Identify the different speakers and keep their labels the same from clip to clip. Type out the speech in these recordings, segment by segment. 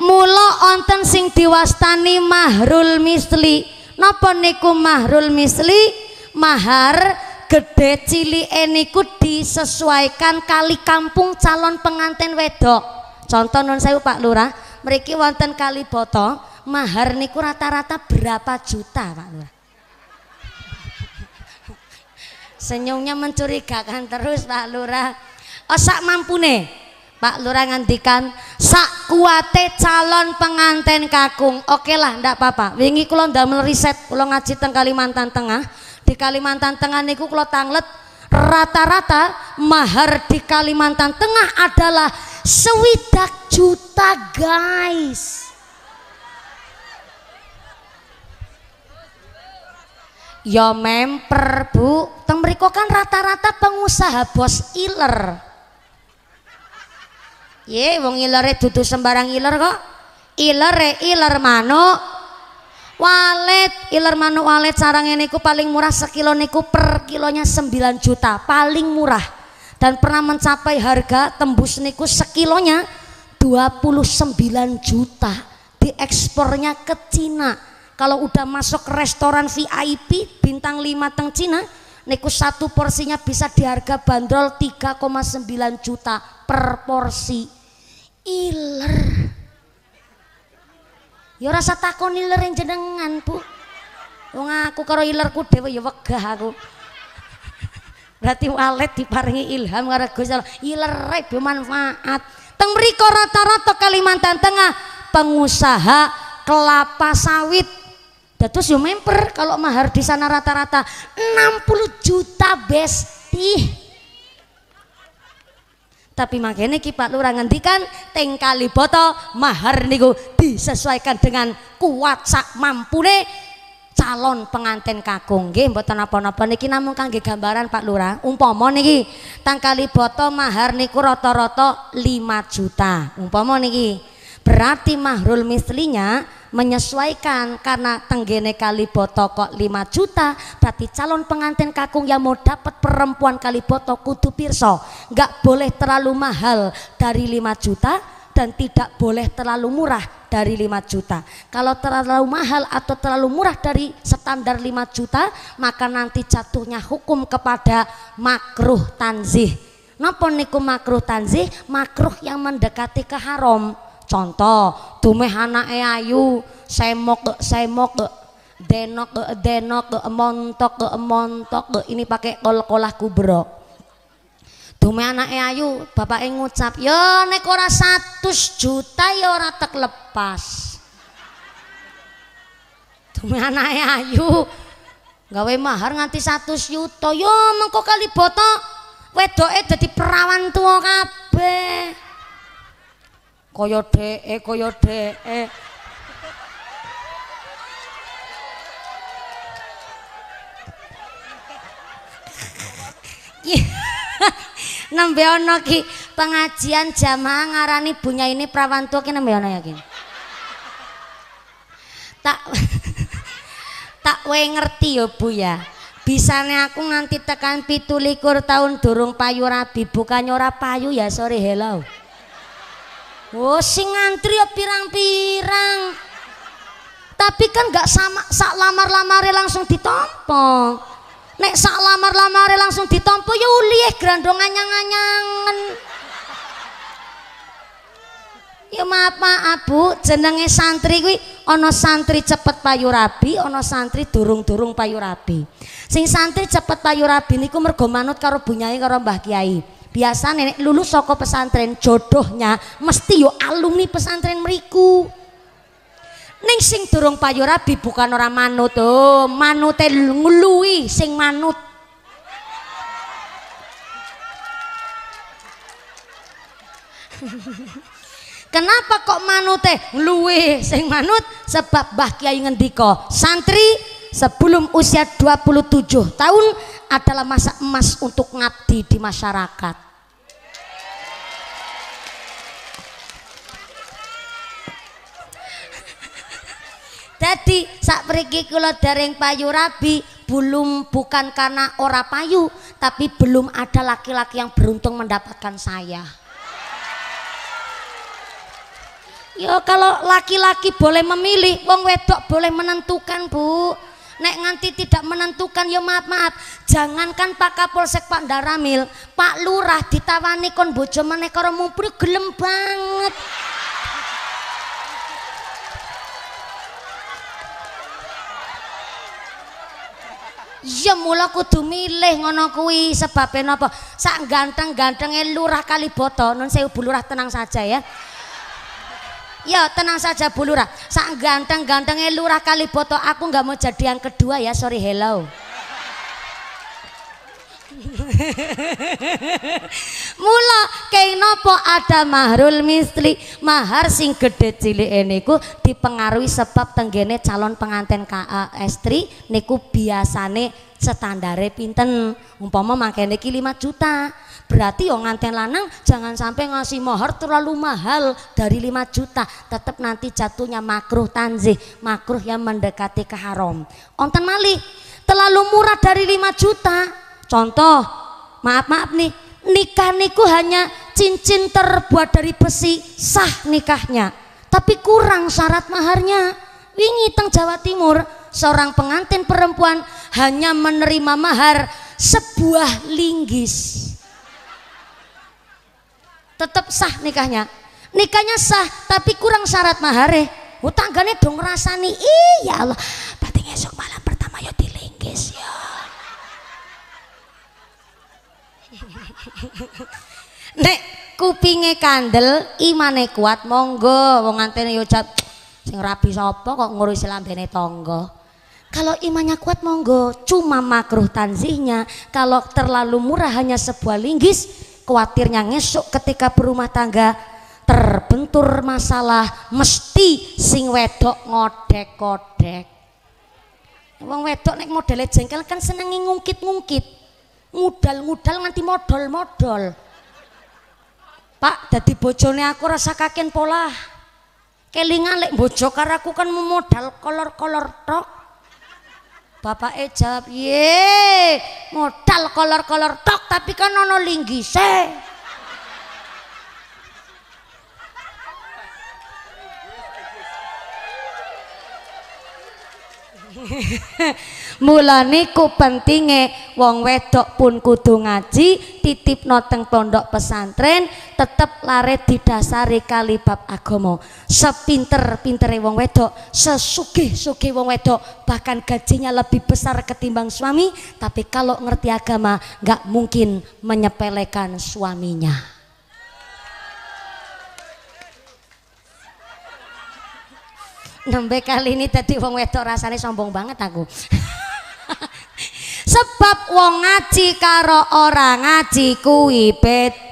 Speaker 1: mula onten sing diwastani mahrul misli. Napa niku mahrul misli? Mahar gede cili niku disesuaikan kali kampung calon pengantin wedok. Contoh non saya Pak Lurah. Mereka wonten kali boto mahar niku rata-rata berapa juta Pak Lurah? Senyumnya mencurigakan terus Pak Lurah. Oh sak mampune Pak Lurah ngantikan sak kuate calon pengantin kakung. Oke lah ndak apa-apa. Wingi kula ndamel riset. Kula ngaji teng Kalimantan Tengah. Di Kalimantan Tengah niku kula tanglet rata-rata mahar di Kalimantan Tengah adalah sewidak juta guys. Ya memper bu, teng kan rata-rata pengusaha bos iler. Ye, wong ilere dudu sembarang iler kok. Ilere iler manuk. Walet, iler manuk walet sarang niku paling murah sekilo niku per kilonya 9 juta, paling murah. Dan pernah mencapai harga tembus niku sekilonya 29 juta. Diekspornya ke Cina kalau udah masuk restoran VIP bintang 5 teng Cina niku satu porsinya bisa di harga bandrol 3,9 juta per porsi iler. Ya rasa takon iler yang jenengan bu. Wong aku karo ilerku dewe ya wegah aku. Berarti walet diparingi ilham karo Gusti iler bermanfaat. Teng mriko rata-rata Kalimantan Tengah pengusaha kelapa sawit. Datus yo memper kalau mahar di sana rata-rata 60 juta besti. Tapi makanya ki Pak Lurah ngendikan teng kali boto mahar niku disesuaikan dengan kuat sak mampune calon pengantin kakung nggih mboten napa-napa niki namung kangge gambaran Pak Lurah. Umpama niki tang kali boto mahar niku rata-rata 5 juta. Umpama niki berarti mahrul mislinya menyesuaikan karena tenggene kali boto kok 5 juta berarti calon pengantin kakung yang mau dapat perempuan kali boto kudu pirso nggak boleh terlalu mahal dari 5 juta dan tidak boleh terlalu murah dari 5 juta. Kalau terlalu mahal atau terlalu murah dari standar 5 juta maka nanti jatuhnya hukum kepada makruh tanzih. Napa niku makruh tanzih? Makruh yang mendekati ke haram contoh tumeh anake ayu semok semok denok denok montok montok ini pakai kol kolah kubro tumeh anake ayu bapak ngucap yo nek ora 100 juta ya ora tek lepas. Tumeh anake ayu gawe mahar nganti 100 juta yo mengko kali boto wedoke dadi perawan tua kabeh kaya dheke kaya dheke nembe ana ki pengajian jamaah ngarani bunya ini prawan tua ki nembe ana ya ki? Tak tak we ngerti ya bu ya. Bisane aku nganti tekan pitu likur tahun durung payu rabi bukannya ora payu ya sorry hello Oh, sing ngantri ya pirang-pirang. Tapi kan nggak sama sak lamar-lamare langsung ditompo. Nek sak lamar-lamare langsung ditompo ya uli eh grandong anyang-anyangan. Ya maaf maaf Bu, jenenge santri kuwi ana santri cepet payu rabi, ana santri durung-durung payu rabi. Sing santri cepet payu rabi niku mergo manut karo bunyai karo Mbah Kiai biasa nenek lulus soko pesantren jodohnya mesti yo alumni pesantren meriku Ning sing durung payu rabi bukan orang manut oh. Manute ngeluwi sing manut. Kenapa kok manute luwe sing manut? Sebab Mbah Kiai ngendika santri sebelum usia 27 tahun adalah masa emas untuk ngabdi di masyarakat. Jadi sak pergi kula dereng payu rabi belum bukan karena ora payu tapi belum ada laki-laki yang beruntung mendapatkan saya. Ya kalau laki-laki boleh memilih, wong wedok boleh menentukan, Bu. Nek nganti tidak menentukan ya maaf maaf. Jangankan Pak Kapolsek Pak Daramil, Pak Lurah ditawani kon bojo meneh karo mumpuni gelem banget. Ya mula kudu milih ngono kuwi sebabe napa? Sak ganteng-gantenge lurah Kalibata, nun sewu Bu Lurah tenang saja ya. Ya tenang saja Bu Lurah. Sak ganteng-gantenge lurah Kalibata, aku nggak mau jadi yang kedua ya. Sorry hello. Mula nopo ada mahrul misli mahar sing gede cilik niku dipengaruhi sebab tenggene calon pengantin estri niku biasane standare pinten umpama mangkene iki 5 juta berarti yang nganten lanang jangan sampai ngasih mahar terlalu mahal dari 5 juta. Tetap nanti jatuhnya makruh tanzih makruh yang mendekati ke haram. Onten malih terlalu murah dari 5 juta. Contoh maaf maaf nih nikah niku hanya cincin terbuat dari besi sah nikahnya. Tapi kurang syarat maharnya. Wingi teng Jawa Timur seorang pengantin perempuan hanya menerima mahar sebuah linggis tetap sah nikahnya. Nikahnya sah tapi kurang syarat mahar eh utanggane dong rasani iya Allah. Berarti esok malam pertama yo dilinggis ya. Nek kupinge kandel, imane kuat, monggo. Wong ngantene yo cap sing rabi sapa kok ngurusi lambene tangga. Kalau imannya kuat monggo, cuma makruh tanzihnya. Kalau terlalu murah hanya sebuah linggis, khawatirnya ngesuk ketika berumah tangga terbentur masalah mesti sing wedok ngodek-kodek. Wong wedok nek modele jengkel kan seneng ngungkit-ngungkit. Ngudal-ngudal nganti modal-modal Pak dadi bojone aku rasa kaken pola. Kelingan lek bojo karaku kan memodal kolor-kolor tok Bapak e jawab ye modal kolor-kolor tok tapi kan ono linggise Mulane ku pentinge wong wedok pun kudu ngaji, titip noteng pondok pesantren, tetep lare didasari kali bab agama. Sepinter-pintere wong wedok, sesugih-sugih wong wedok, bahkan gajinya lebih besar ketimbang suami, tapi kalau ngerti agama nggak mungkin menyepelekan suaminya. Nembe kali ini tadi wong wedok rasanya sombong banget aku. Sebab wong ngaji karo orang ngaji kuwi bet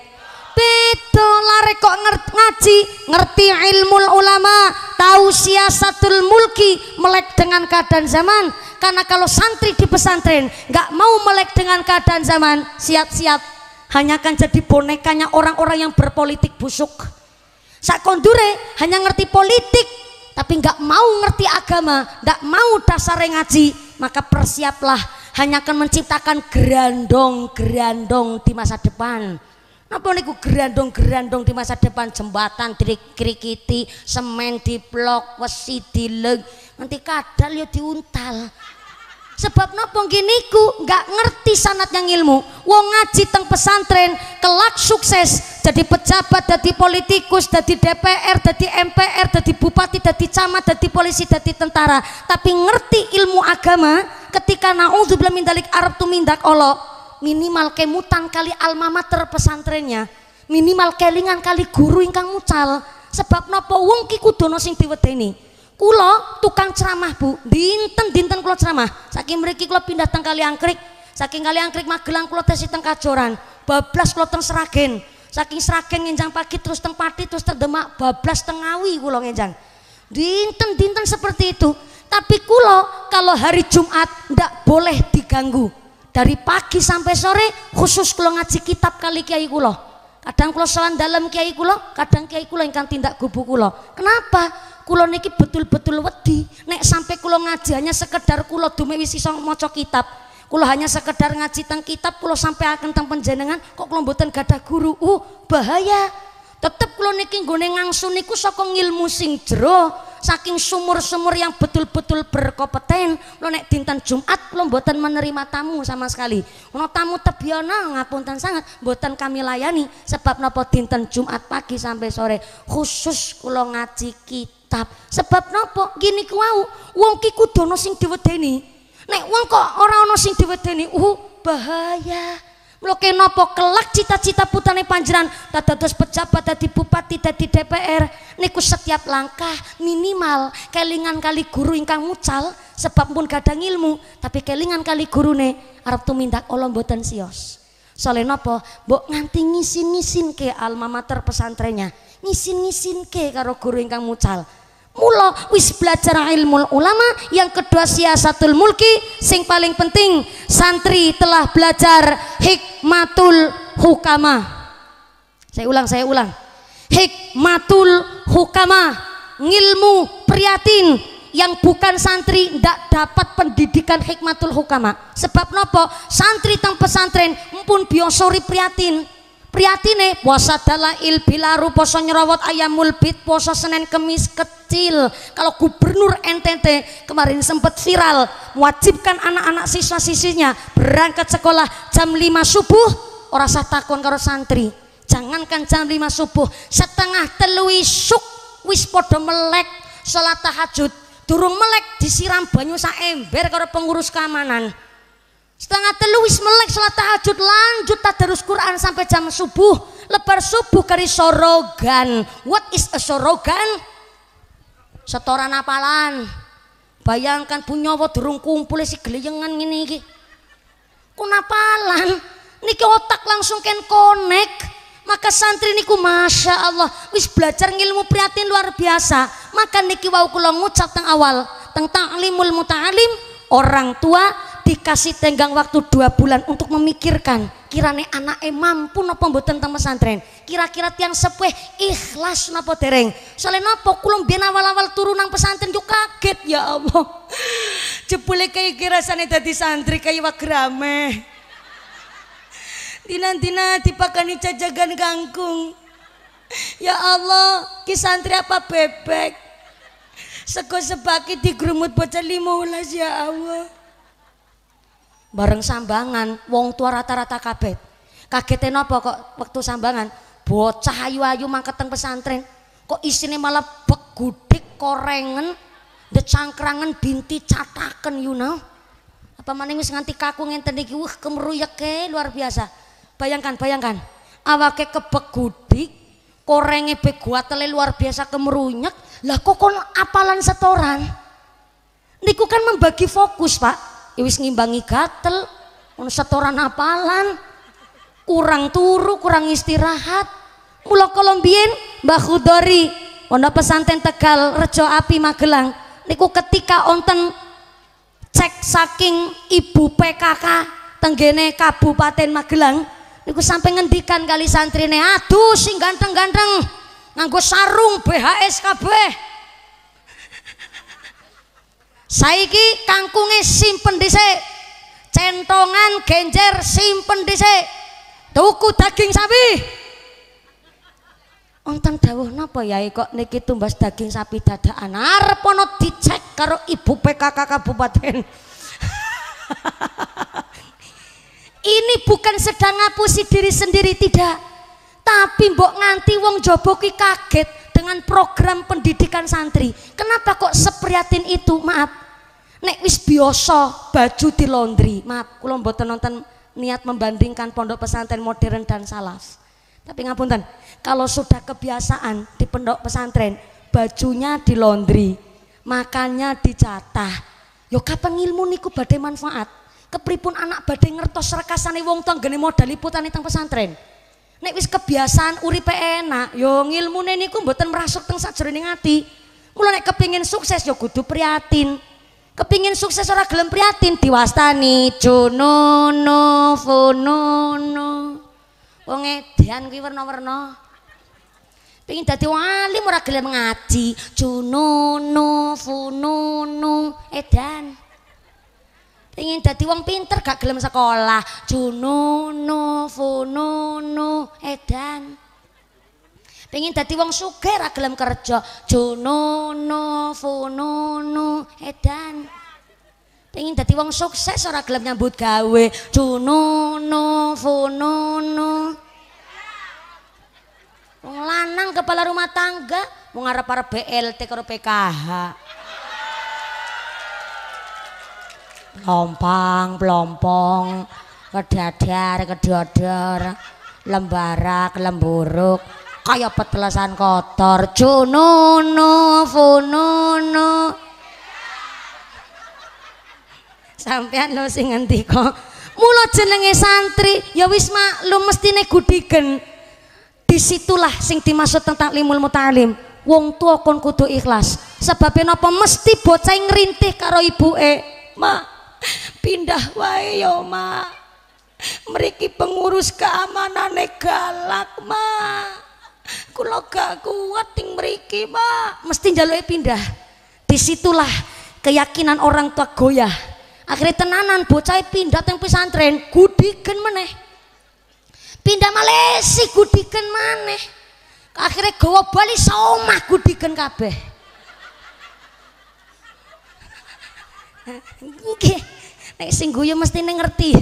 Speaker 1: beda lare kok ngaji ngerti ilmu ulama tahu siasatul mulki melek dengan keadaan zaman. Karena kalau santri di pesantren nggak mau melek dengan keadaan zaman siap-siap. Hanya akan jadi bonekanya orang-orang yang berpolitik busuk. Sakondure hanya ngerti politik tapi nggak mau ngerti agama, nggak mau dasar ngaji, maka persiaplah. Hanya akan menciptakan gerandong-gerandong di masa depan. Napa niku gerandong-gerandong di masa depan? Jembatan dikrikiti, semen di blok, wesi dileg, nanti kadal ya diuntal. Sebab nopo gini ku nggak ngerti sanat yang ilmu wong ngaji teng pesantren kelak sukses jadi pejabat jadi politikus jadi DPR jadi MPR jadi bupati jadi camat jadi polisi jadi tentara. Tapi ngerti ilmu agama ketika naudzubillah min dalik Arab tu mindak Allah minimal kemutan kali alma mater pesantrennya minimal kelingan kali guru ingkang mucal. Sebab nopo wong ki kudono sing diwedeni. Kulo tukang ceramah bu, dinten dinten kulo ceramah. Saking mereka kulo pindah teng kali angkrik, saking kali angkrik magelang kulo tesi teng kajoran, bablas kulo teng seragen, saking seragen ngenjang pagi terus teng pati terus terdemak bablas teng ngawi kulo ngenjang. Dinten dinten seperti itu. Tapi kulo kalau hari Jumat ndak boleh diganggu. Dari pagi sampai sore khusus kulo ngaji kitab kali kiai kulo. Kadang kulo sawan dalam kiai kulo, kadang kiai kulo ingkang tindak gubuk kulo. Kenapa? kulo niki betul-betul wedi nek sampai kulo ngaji hanya sekedar kulo dume wis iso kitab kulo hanya sekedar ngaji teng kitab kulo sampai akan teng penjenengan kok kulo mboten gadah guru? Uh bahaya. Tetep kula niki nggone ngangsu niku saka ngilmu sing jero saking sumur-sumur yang betul-betul berkompeten. Lo nek dinten Jumat lo mboten menerima tamu sama sekali. Ono tamu tebiana ngapunten sangat mboten kami layani. Sebab nopo dinten Jumat pagi sampai sore khusus kula ngaji kitab. Sebab nopo gini ku wau wong ki kudu sing diwedeni nek wong kok ora ana sing diwedeni uh bahaya Mloke napa kelak cita-cita putane panjenengan dados pejabat dadi bupati dadi DPR niku setiap langkah minimal kelingan kali guru ingkang mucal sebab pun gadang ilmu tapi kelingan kali gurune arep tumindak Allah mboten sios. Soale napa? Mbok nganti ngisin-ngisin ke alma mater pesantrennya. Ngisin-ngisin ke karo guru ingkang mucal. Mula wis belajar ilmu ulama, yang kedua siasatul mulki, sing paling penting santri telah belajar hikmatul hukama. Saya ulang, saya ulang. Hikmatul hukama, ngilmu priatin yang bukan santri ndak dapat pendidikan hikmatul hukama. Sebab nopo? Santri teng pesantren mpun biosori priatin Priatine puasa il bilaru poso nyerowot ayam mulbit poso Senin Kemis kecil. Kalau gubernur NTT kemarin sempat viral mewajibkan anak-anak siswa-siswinya berangkat sekolah jam 5 subuh orang sah takon karo santri. Jangankan jam 5 subuh, setengah telu isuk wis podo melek sholat tahajud. Durung melek disiram banyu saember karo pengurus keamanan setengah telu wis melek salat tahajud lanjut tadarus Quran sampai jam subuh. Lebar subuh kari sorogan. What is a sorogan? Setoran apalan? Bayangkan punya apa durung kumpul si geliyengan ini iki. Kunapalan niki otak langsung ken connect. Maka santri niku masya Allah wis belajar ngilmu prihatin luar biasa. Maka niki wau kula ngucap teng awal tentang alimul muta'alim orang tua dikasih tenggang waktu dua bulan untuk memikirkan kirane anak mampu nopo mboten teng pesantren? Kira-kira tiang sepeh ikhlas nopo dereng? Soalnya nopo kulum biar awal-awal turun nang pesantren juga kaget ya Allah. Jebule kayak kira sana tadi santri kayak wagrame dina-dina dipakani jajagan kangkung. Ya Allah ki santri apa bebek? Sego sebaki digrumut bocah lima ya Allah bareng sambangan wong tua rata-rata kabet kagetin apa kok waktu sambangan? Bocah ayu-ayu mangketeng pesantren. Kok isinya malah begudik korengen de cangkrangan binti cataken you know? Apa maning wis nganti kaku ngenten iki? Wah ke luar biasa. Bayangkan bayangkan. Awake kebegudik korenge beguatele luar biasa kemerunyek lah kok kon apalan setoran? Niku kan membagi fokus pak Iwis ya ngimbangi gatel ono setoran apalan. Kurang turu kurang istirahat. Mula kolombien Mbah Khudori pondok pesantren Tegal Rejo Api Magelang niku ketika onten cek saking ibu PKK tenggene Kabupaten Magelang niku sampai ngendikan kali santrine aduh sing ganteng-ganteng nganggo sarung BHS kabeh saiki kangkunge simpen dhisik. Centongan genjer simpen dhisik. Tuku daging sapi. Onten dawuh napa ya kok niki tumbas daging sapi dadakan? Arep ana dicek karo ibu PKK kabupaten. Ini bukan sedang ngapusi diri sendiri tidak. Tapi mbok nganti wong ki kaget dengan program pendidikan santri. Kenapa kok sepriatin itu? Maaf. Nek wis biasa baju di laundry. Maaf, kula mboten nonton niat membandingkan pondok pesantren modern dan salaf. Tapi ngapunten, kalau sudah kebiasaan di pondok pesantren, bajunya di laundry, makannya dicatah. Yo kapan ilmu niku badai manfaat? Kepripun anak badai ngertos rekasane wong tanggane modal liputan teng pesantren. Nek wis kebiasaan uripe enak, yo ngilmune niku mboten merasuk teng sajroning ati. Mula nek kepingin sukses yo kudu prihatin. Kepingin sukses ora gelem prihatin diwastani junono funono. Wong edan kuwi werna-werna. Pengin dadi wali ora gelem ngaji, junono funono edan ingin jadi wong pinter gak gelem sekolah. Junono funono edan. Pengen dadi wong sugih ra gelem kerja. Junono funono edan. Pengen dadi wong sukses ora gelem nyambut gawe. Junono funono wong lanang kepala rumah tangga wong arep-arep BLT karo PKH lompang pelompong kedadar kedodor lembarak lemburuk kaya petelasan kotor. Junono funono sampean lo sing kok mula jenenge santri ya wis maklum mestine gudigen. Disitulah sing dimaksud tentang limul mutalim. Wong tua kon kudu ikhlas. Sebabnya napa mesti bocah ngerintih karo ibuke. Ma pindah wae yo ma meriki pengurus keamanan galak ma kula gak kuat ting mriki Pak mesti njaluke pindah. Di situlah keyakinan orang tua goyah. Akhirnya tenanan bocah pindah teng pesantren. Gudiken meneh. Pindah Malaysia gudiken maneh. Akhirnya gawa bali saomah gudiken kabeh nggih nek sing guyu mesti ngerti.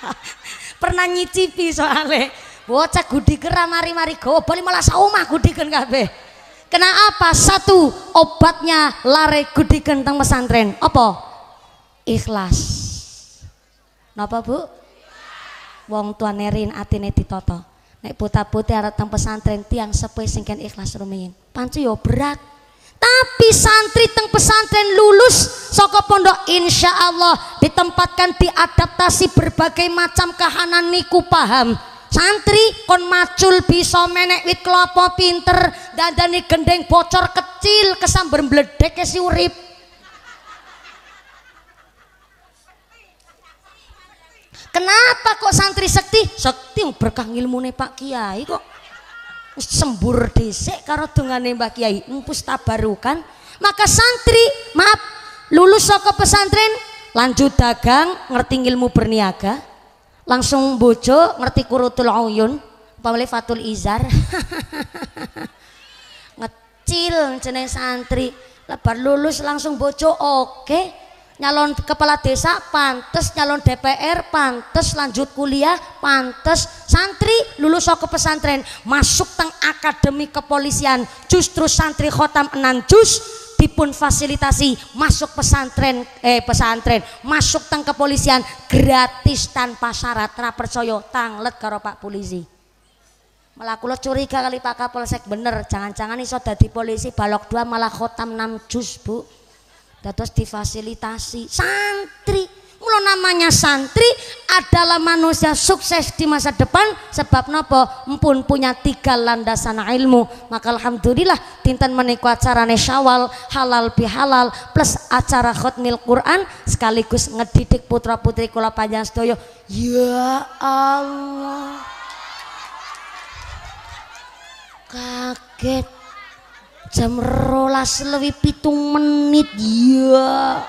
Speaker 1: Pernah nyicipi soalnya. Bocah gudiken mari-mari gawa bali malah saomah gudiken kabeh. Kenapa satu obatnya lare gudiken teng pesantren. Apa? Ikhlas. Napa bu? Wong tua nerin atine ditata. Nek puta-putih arep teng pesantren tiang sepuh sing ikhlas rumiyin. Pancu yo berat tapi santri teng pesantren lulus soko pondok insya Allah ditempatkan diadaptasi berbagai macam kahanan niku paham? Santri kon macul bisa menek wit kelapa pinter dandani gendeng bocor kecil kesamber mbledek si urip. Kenapa kok santri sekti? Sekti berkah ilmune Pak Kiai kok sembur dhisik karo dongane Mbak Kiai. Empus tabarukan. Maka santri, maaf, lulus saka pesantren lanjut dagang, ngerti ilmu berniaga, langsung bojo ngerti kurutul uyun pamali fatul izar? Ngecil jeneng santri. Lebar lulus langsung bojo oke nyalon kepala desa pantes nyalon DPR pantes lanjut kuliah pantes santri lulus ke pesantren. Masuk teng akademi kepolisian justru santri khotam enan jus dipun fasilitasi masuk pesantren eh pesantren. Masuk tang kepolisian gratis tanpa syarat. Ra percaya tanglet karo Pak polisi malah kula curiga kali Pak Kapolsek. Bener jangan-jangan iso dadi polisi balok dua malah khotam 6 jus Bu dados difasilitasi. Santri. Mula namanya santri adalah manusia sukses di masa depan. Sebab nopo? Empun punya tiga landasan ilmu. Maka alhamdulillah tintan meniku acara syawal halal bihalal plus acara khutmil Quran sekaligus ngedidik putra putri kula panjang sedoyo ya Allah. Kaget jam rolas lebih pitung menit ya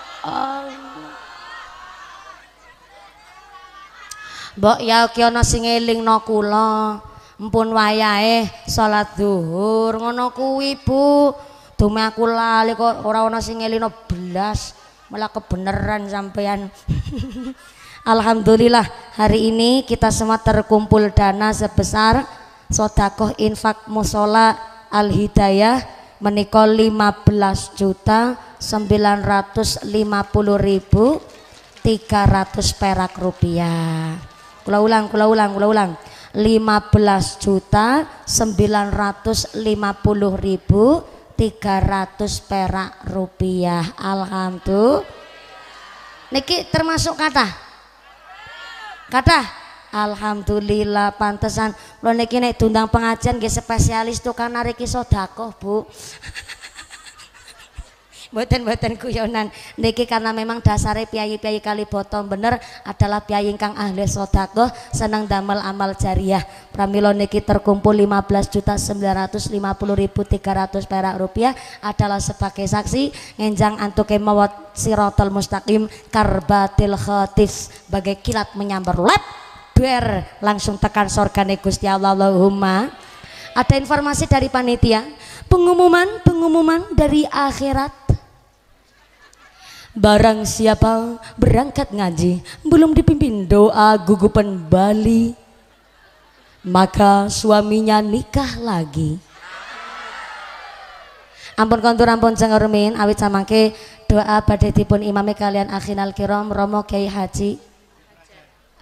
Speaker 1: Mbok ya ki ana sing elingno kula. Empun wayahe salat zuhur ngono kuwi, Bu. Dume aku lali kok ora ana sing elingno belas. Malah kebeneran sampean. Alhamdulillah hari ini kita semua terkumpul dana sebesar sodakoh infak musola al hidayah menikah 15 juta 950 ribu 300 perak rupiah. Kula ulang kula ulang kula ulang. 15 juta 950 ribu 300 perak rupiah. Alhamdulillah. Niki termasuk kata? Kata Alhamdulillah pantesan lo niki nek tundang pengajian nggih spesialis tuh kan niki sedekah Bu Mboten-mboten guyonan. Niki karena memang dasarnya piyayi-piyayi kali botong bener adalah piyayi ingkang ahli sedekah, senang damel amal jariah. Pramila niki terkumpul 15 juta 950 ribu 300 perak rupiah adalah sebagai saksi ngenjang antuke mawat sirotol mustaqim karbatil khatif bagai kilat menyambar lep ber langsung tekan sorga Gusti Allah Allahumma Ada informasi dari panitia, pengumuman pengumuman dari akhirat. Barang siapa berangkat ngaji belum dipimpin doa gugupan Bali maka suaminya nikah lagi. Ampun kontur ampun cengerumin awit samangke doa badhe dipun imami kalian akhinal kiram Romo Kiai Haji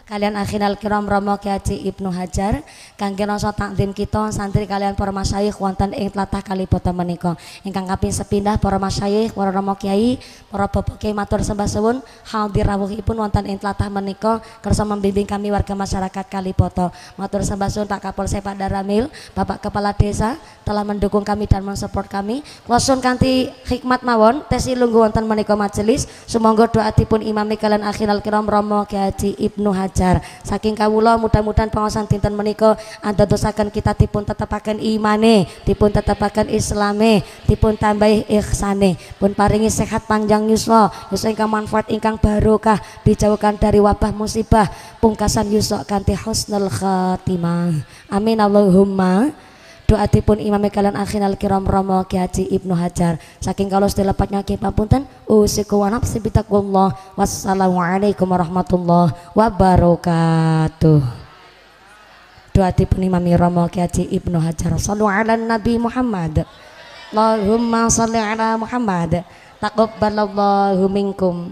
Speaker 1: kalian akhinal kiram Romo Kiai Ibnu Hajar. Kangge nasa takdim kita santri kalian para masyayikh wonten ing tlatah Kalibata menika. Ingkang kaping sepindah para masyayikh para Romo Kiai para bapak Kiai matur sembah suwun hadir rawuhipun wonten ing tlatah menika. Kersa membimbing kami warga masyarakat Kalibata matur sembah suwun Pak Kapolsek Pak Daramil Bapak Kepala Desa telah mendukung kami dan mensupport kami. Wasun kanthi hikmat mawon tesi lungguh wonten menika majelis. Sumangga doatipun imami kalian akhinal kiram Romo Kiai Ibnu Hajar belajar. Saking kawula mudah-mudahan pengawasan dinten menika andadosaken kita dipun tetepaken imane dipun tetepaken islame dipun tambahi ihsane. Pun paringi sehat panjang yuswa. Yuswa ingkang manfaat ingkang barokah dijauhkan dari wabah musibah. Pungkasan yuswa kanthi husnul khatimah. Amin Allahumma doatipun imam kalian akhinal kiram Romo Ki Haji Ibnu Hajar. Saking kalau setelepatnya ki papunten usiku wa nafsi wassalamualaikum warahmatullahi wabarakatuh. Doatipun imam Romo Ki Ibnu Hajar. Sallu ala Nabi Muhammad. Allahumma salli ala Muhammad. Taqabbalallahu minkum